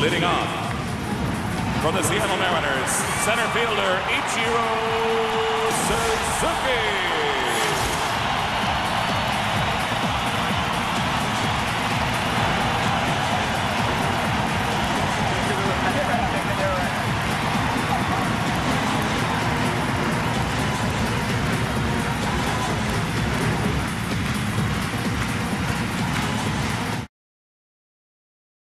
Leading off from the Seattle Mariners, center fielder Ichiro Suzuki.